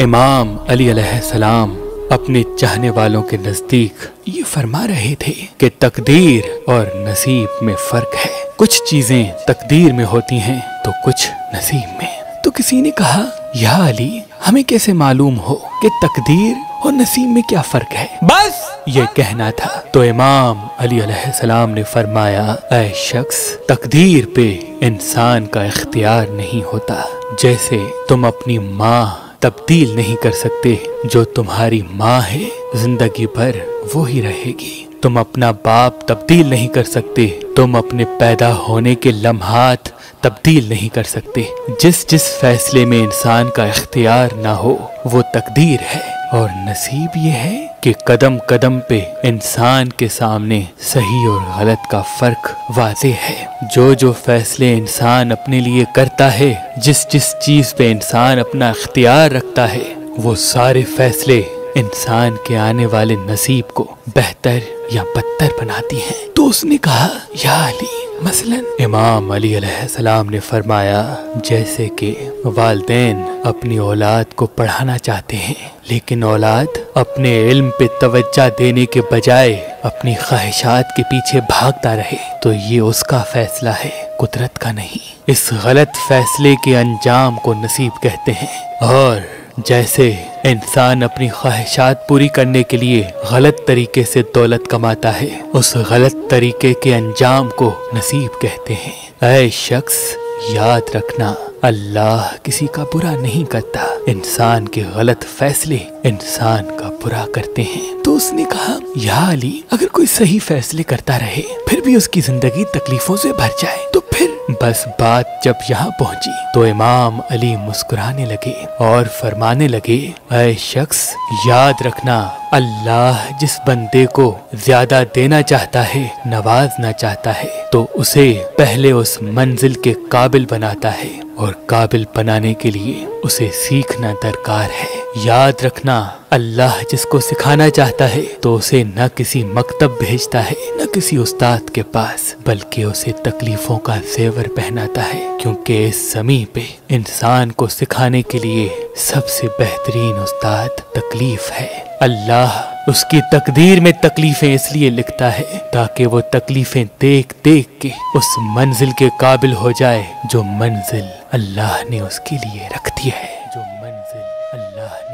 इमाम अली सलाम अपने चाहने वालों के नज़दीक ये फरमा रहे थे कि तकदीर और नसीब में फ़र्क है। कुछ चीज़ें तकदीर में होती हैं तो कुछ नसीब में। तो किसी ने कहा या अली हमें कैसे मालूम हो कि तकदीर और नसीब में क्या फ़र्क है? बस। ये कहना था। तो इमाम अली सलाम ने फरमाया ऐ शख्स तकदीर पे इंसान का इख्तियार नहीं होता। जैसे तुम अपनी माँ तब्दील नहीं कर सकते। जो तुम्हारी माँ है, ज़िंदगी भर वो ही रहेगी। तुम अपना बाप तब्दील नहीं कर सकते। तुम अपने पैदा होने के लम्हात तब्दील नहीं कर सकते। जिस जिस फैसले में इंसान का इख्तियार ना हो, वो तकदीर है और नसीब ये है कि कदम कदम पे इंसान के सामने सही और गलत का फ़र्क वाजे है जो जो फैसले इंसान अपने लिए करता है, जिस जिस चीज़ पे इंसान अपना अख्तियार रखता है, वो सारे फैसले इंसान के आने वाले नसीब को बेहतर या बदतर बनाती हैं। तो उसने कहा, या अली मसलन। इमाम अली सलाम ने फरमाया, जैसे कि वालदेन अपनी औलाद को पढ़ाना चाहते हैं, लेकिन औलाद अपने इल्म पे तवज्जा देने के बजाय अपनी ख्वाहिशात के पीछे भागता रहे तो ये उसका फैसला है, कुदरत का नहीं। इस गलत फैसले के अंजाम को नसीब कहते हैं, और जैसे इंसान अपनी ख्वाहिशात पूरी करने के लिए गलत तरीके से दौलत कमाता है। उस गलत तरीके के अंजाम को नसीब कहते हैं। ऐ शख्स, याद रखना, अल्लाह किसी का बुरा नहीं करता। इंसान के गलत फैसले इंसान का बुरा करते हैं। तो उसने कहा, या अली, अगर कोई सही फैसले करता रहे, फिर भी उसकी ज़िंदगी तकलीफों से भर जाए। फिर? बस बात जब यहाँ पहुँची तो इमाम अली मुस्कुराने लगे और फरमाने लगे अय शख्स, याद रखना, अल्लाह जिस बंदे को ज़्यादा देना चाहता है नवाजना चाहता है तो उसे पहले उस मंजिल के काबिल बनाता है और काबिल बनाने के लिए उसे सीखना दरकार है। याद रखना, अल्लाह जिसको सिखाना चाहता है तो उसे न किसी मकतब भेजता है, न किसी उस्ताद के पास, बल्कि उसे तकलीफों का जेवर पहनाता है, क्योंकि इस जमी पे इंसान को सिखाने के लिए सबसे बेहतरीन उस्ताद तकलीफ़ है। अल्लाह उसकी तकदीर में तकलीफें इसलिए लिखता है, ताकि वो तकलीफें देख देख के उस मंजिल के काबिल हो जाए, जो मंजिल अल्लाह ने उसके लिए रख दी है।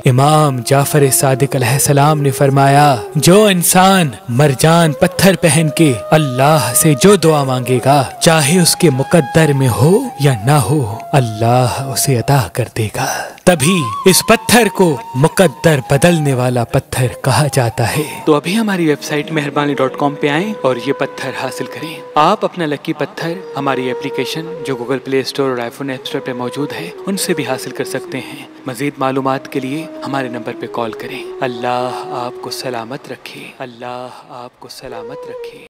इमाम जाफ़र सादिक सलाम ने फरमाया, जो इंसान मरजान पत्थर पहन के अल्लाह से जो दुआ मांगेगा, चाहे उसके मुकद्दर में हो या ना हो, अल्लाह उसे अदा कर देगा। तभी इस पत्थर को मुकद्दर बदलने वाला पत्थर कहा जाता है। तो अभी हमारी वेबसाइट मेहरबानी डॉट कॉम पे आए और ये पत्थर हासिल करें। आप अपना लकी पत्थर, हमारी एप्लीकेशन जो गूगल प्ले स्टोर और आईफोन ऐप स्टोर पे मौजूद है, उनसे भी हासिल कर सकते हैं। मजीद मालूम के लिए हमारे नंबर पे कॉल करें। अल्लाह आपको सलामत रखे। अल्लाह आपको सलामत रखे।